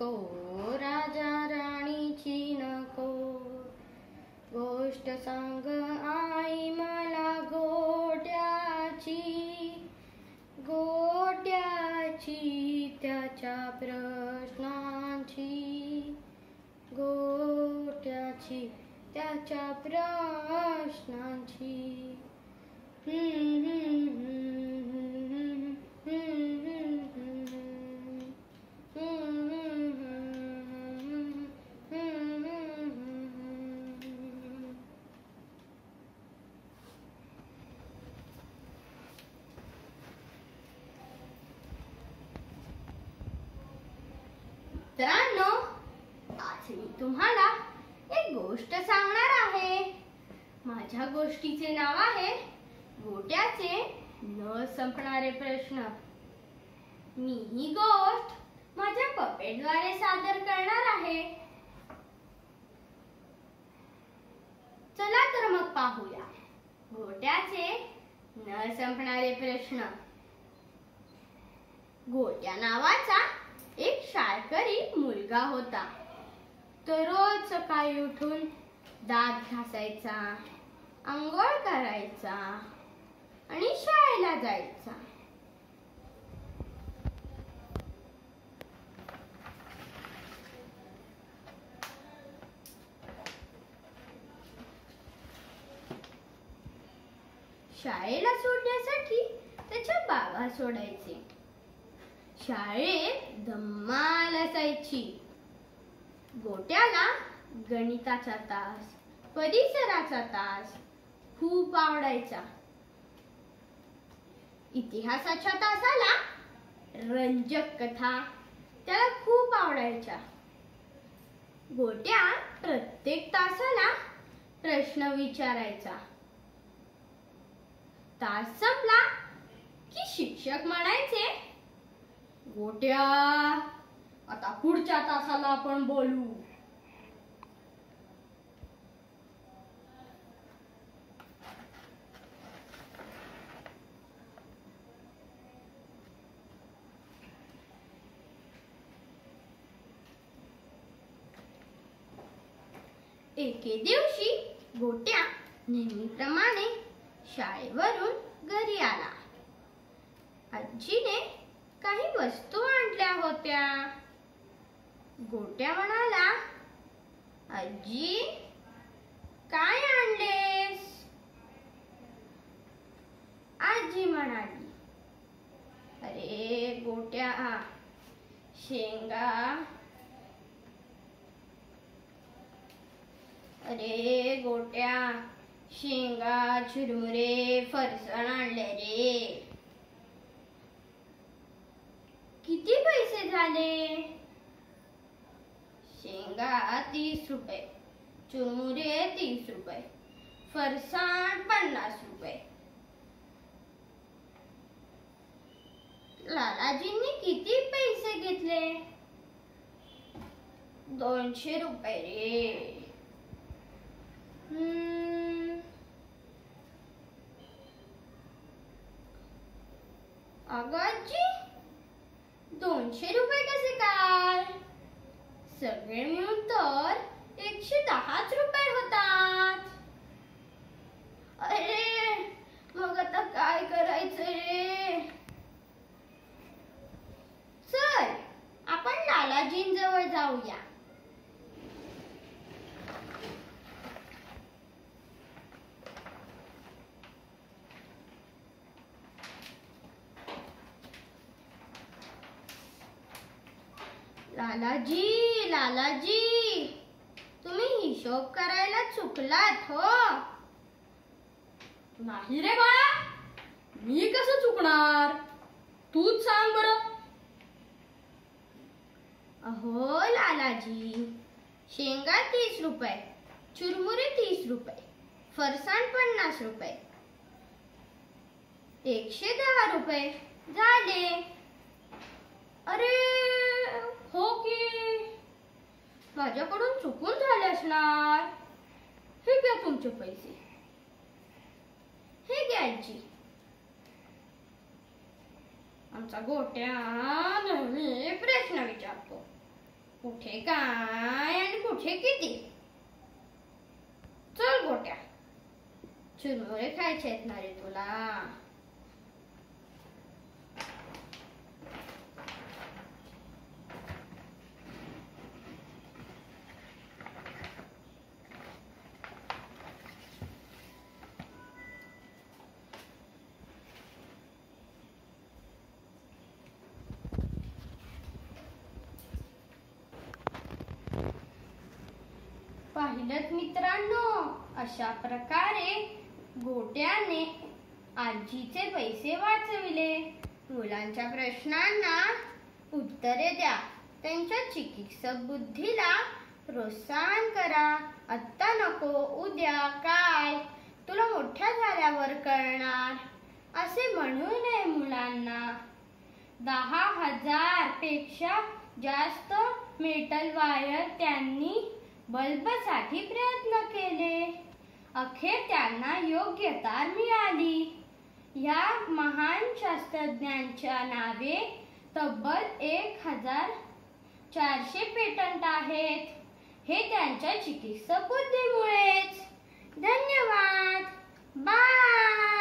नको राजा राणीची नको गोष्ट सांग आई मला गोट्याची. गोट्याची त्याच्या प्रश्नांची. गोट्याची त्याच्या प्रश्नांची. मित्रांनो आज मी तुम्हाला एक गोष्ट सांगणार आहे. माझ्या गोष्टीचे नाव आहे गोट्याचे न संपणारे प्रश्न. मी ही गोष्ट माझ्या पपेटद्वारे सादर करणार आहे. चला तर मग पाहूया. गोट्याचे न संपणारे प्रश्न. गोट्या नावाचा शाळकरी मुलगा होता. तो रोज सकाळी उठून दात घासायचा आंघोळ करायचा आणि शाळेला जायचा. शाळेला सोडण्यासाठी त्याच्या बाबा सोडायचे. शाळेत धम्माल असायची. गोट्याला गणिताचा तास परिसराचा तास खूप आवडायचा. इतिहासाच्या तासाला रंजक कथा त्याला खूप आवडायच्या. गोट्या प्रत्येक तासाला प्रश्न विचारायचा. तास संपला की शिक्षक म्हणायचे गोट्या. आता पुढच्या तासाला आपण बोलू. एके दिवशी गोट्या नेहमीप्रमाणे शाळेवरून घरी आला. आजीने काही वस्तू आणल्या होत्या. गोट्या म्हणाला आजी काय आणलेस? आजी म्हणाली अरे गोट्या शेंगा. अरे गोट्या शेंगा चुरमुरे फरसण आणले रे. झाले शेंगा तीस रुपये चुरमुरे तीस रुपये, फरसाण पन्नास रुपये। लालाजींनी किती पैसे घेतले? दोनशे रुपये रे. हम्म. दोनशे रुपये कसे काय? सगळे मिळून तर एकशे दहाच रुपये होतात अरे मग आता काय करायचं रे चल आपण लालाजींजवळ जाऊया लालाजी लालाजी. तुम्ही हिशोब करायला चुकलात हो. नाही रे बाळा मी कसं चुकणार? तूच सांग बरं. अहो लालाजी शेंगा तीस रुपये चुरमुरे तीस रुपये फरसाण पन्नास रुपये एकशे दहा रुपये झाले अरे हो की माझ्याकडून चुकून झाले असणार? हे घ्या तुमचे पैसे. हे घ्यायची आमचा गोट्या नेहमी प्रश्न विचारतो. कुठे काय आणि कुठे किती? चल गोट्या. चुरमुरे खायचे आहेत ना रे तुला. पाहिलं मित्रांनो अशा प्रकारे गोट्याने आजीचे पैसे वाचविले. मुलांच्या प्रश्नांना उत्तरे द्या. त्यांच्या चिकित्सक बुद्धीला प्रोत्साहन करा. आत्ता नको उद्या काय? तुला मोठ्या झाल्यावर कळणार. असे म्हणू नये मुलांना. दहा हजारपेक्षा जास्त मेटल वायर त्यांनी बल्बसाठी प्रयत्न केले. अखेर त्यांना योग्य तार मिळाली. या महान शास्त्रज्ञांच्या नावे तब्बल एक हजार चारशे पेटंट आहेत. हे त्यांच्या चिकित्सक बुद्धीमुळेच. धन्यवाद. बाय.